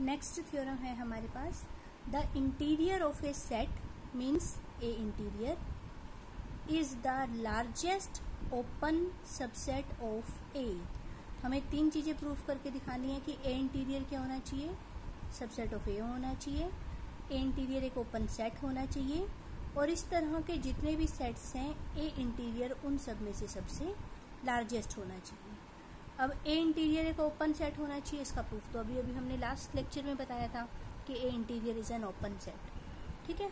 Next theorem है हमारे पास। The interior of a set means A interior is the largest open subset of A हमें तीन चीज़ें proof करके दिखानी है कि ए इंटीरियर क्या होना चाहिए। सबसेट ऑफ़ ए होना चाहिए। ए इंटीरियर एक ओपन सेट होना चाहिए। और इस तरह के जितने भी सेट्स हैं ए इंटीरियर उन सब में से सबसे लार्जेस्ट होना चाहिए। अब ए इंटीरियर एक ओपन सेट होना चाहिए इसका प्रूफ तो अभी अभी हमने लास्ट लेक्चर में बताया था कि A interior is an open set ठीक है?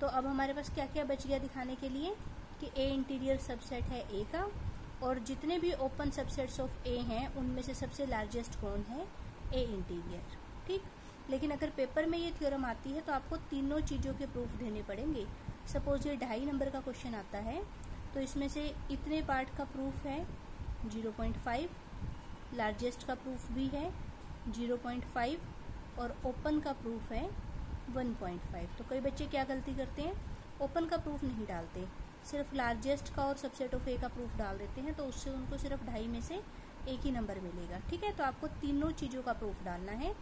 तो अब हमारे पास क्या क्या बच गया दिखाने के लिए? कि ए इंटीरियर सबसेट है ए का, और जितने भी ओपन सबसेट्स ऑफ़ ए हैं, उनमें से सबसे लार्जेस्ट कौन है? ए इंटीरियर ठीक? लेकिन अगर पेपर में ये थ्योरम आती है तो आपको तीनों चीज़ों के प्रूफ देने पड़ेंगे। सपोज़ ये ढाई नंबर का क्वेश्चन आता है तो इसमें से इतने पार्ट का प्रूफ है 0.5 लार्जेस्ट का प्रूफ भी है 0.5 और ओपन का प्रूफ है 1.5 तो कई बच्चे क्या गलती करते हैं? ओपन का प्रूफ नहीं डालते। सिर्फ़ लार्जेस्ट का और सबसेट ऑफ़ ए का प्रूफ डाल देते हैं तो उससे उनको सिर्फ़ ढाई में से एक ही नंबर मिलेगा। ठीक है? तो आपको तीनों चीज़ों का प्रूफ डालना है।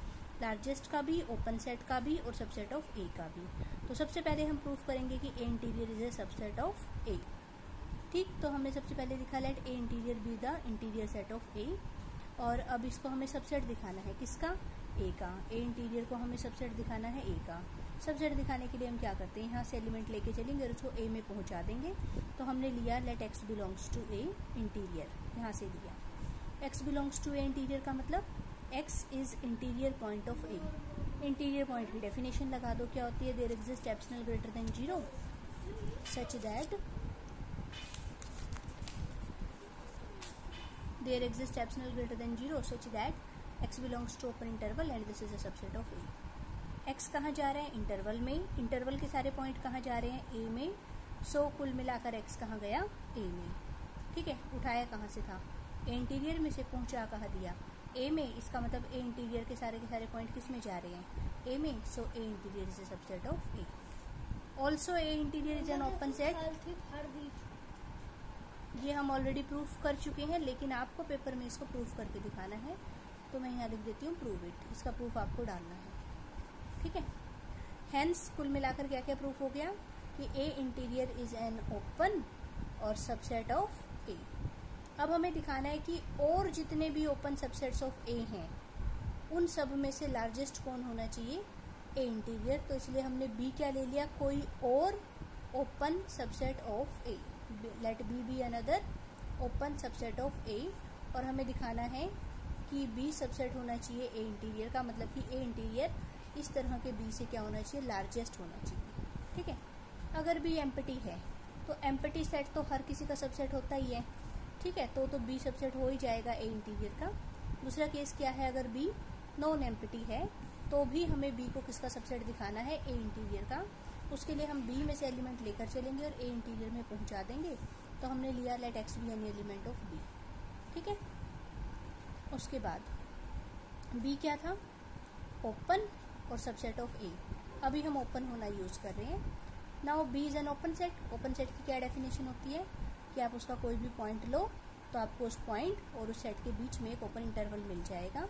लार्जेस्ट का भी ओपन सेट का भी और सबसेट ऑफ़ ए का भी। तो सबसे पहले हम प्रूफ करेंगे कि A interior is a subset of A ठीक? तो हमने सबसे पहले लिखा let A interior be the interior set of A और अब इसको हमें सबसेट दिखाना है। किसका? ए का। ए इंटीरियर को हमें सबसेट दिखाना है ए का। सबसेट दिखाने के लिए हम क्या करते हैं? यहाँ से एलिमेंट लेके चलेंगे और उसको ए में पहुँचा देंगे। तो हमने लिया let X belongs to A interior यहाँ से लिया। X belongs to A interior का मतलब X is interior point of A interior point की डेफिनेशन लगा दो। क्या होती है? There exist epsilon greater than zero such that there exists epsilon greater than 0 such that x belongs to open interval and this is a subset of a. X कहाँ जा रहे हैं? इंटरवल में। इंटरवल के सारे पॉइंट कहाँ जा रहे हैं? ए में। सो so, कुल मिलाकर x कहाँ गया? ए में। ठीक है? उठाया कहाँ से था? ए इंटीरियर में से पहुँचा कहाँ दिया? ए में। इसका मतलब ए इंटीरियर के सारे के सारे पॉइंट किसमें जा रहे हैं? ए में। So A interior is a subset of A also A interior is an open set ये हम ऑलरेडी प्रूफ कर चुके हैं, लेकिन आपको पेपर में इसको प्रूफ करके दिखाना है। तो मैं यहाँ लिख देती हूँ प्रूव इट इसका प्रूफ आपको डालना है। ठीक है? हैंस कुल मिलाकर क्या क्या प्रूफ हो गया? कि A interior is an open और सबसेट ऑफ़ ए अब हमें दिखाना है कि और जितने भी ओपन सबसेट्स ऑफ़ ए हैं, उन सब में से लार्जेस्ट कौन होना चाहिए? ए इंटीरियर तो इसलिए हमने बी क्या ले लिया? कोई और open subset of A let B be another open subset of A और हमें दिखाना है कि बी सबसेट होना चाहिए ए इंटीरियर का मतलब कि ए इंटीरियर इस तरह के बी से क्या होना चाहिए? लार्जेस्ट होना चाहिए। ठीक है? अगर बी एम्पटी है तो एम्पटी सेट तो हर किसी का सबसेट होता ही है। ठीक है? तो तो बी सबसेट हो ही जाएगा ए इंटीरियर का। दूसरा केस क्या है? अगर बी नॉन एम्पटी है तो भी हमें बी को किसका सबसेट दिखाना है? ए इंटीरियर का। उसके लिए हम बी में से एलिमेंट लेकर चलेंगे और ए इंटीरियर में पहुँचा देंगे तो हमने लिया let X be an element of B ठीक है? उसके बाद बी क्या था? ओपन और सबसेट ऑफ़ ए अभी हम ओपन होना यूज़ कर रहे हैं। Now B is an open set open set की क्या डेफिनेशन होती है? कि आप उसका कोई भी पॉइंट लो तो आपको उस पॉइंट और उस सेट के बीच में एक ओपन इंटरवल मिल जाएगा।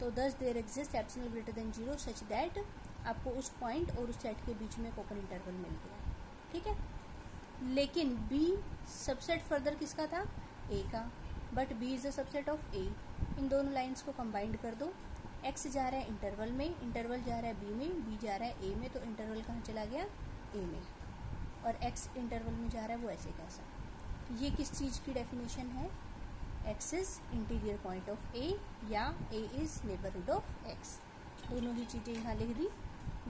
तो thus there exist epsilon greater than zero such that आपको उस पॉइंट और उस सेट के बीच में एक ओपन इंटरवल मिल गया। ठीक है? लेकिन बी सबसेट फर्दर किसका था? ए का। But B is the subset of A इन दोनों लाइंस को कंबाइंड कर दो। एक्स जा रहा है इंटरवल में इंटरवल जा रहा है बी में बी जा रहा है ए में तो इंटरवल कहाँ चला गया? ए में। और एक्स इंटरवल में जा रहा है वो ऐसे कैसा ये किस चीज़ की डेफिनेशन है? X is interior point of A या A is neighbourhood of x दोनों ही चीज़ें यहाँ लिख दी।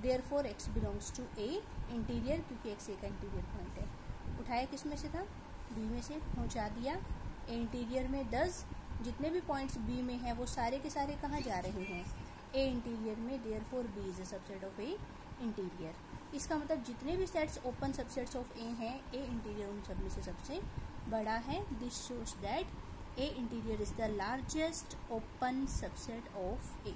Therefore x belongs to A interior क्योंकि एक्स ए का इंटीरियर पॉइंट है। उठाया किसमें से था? बी में से, पहुँचा दिया। ए इंटीरियर में दस जितने भी पॉइंट्स बी में है, वो सारे के सारे कहाँ जा रहे हैं? ए इंटीरियर में therefore B is a subset of A interior इसका मतलब जितने भी sets open subsets of A हैं ए इंटीरियर उन सब में से सबसे बड़ा है। This shows that A interior is the largest open subset of A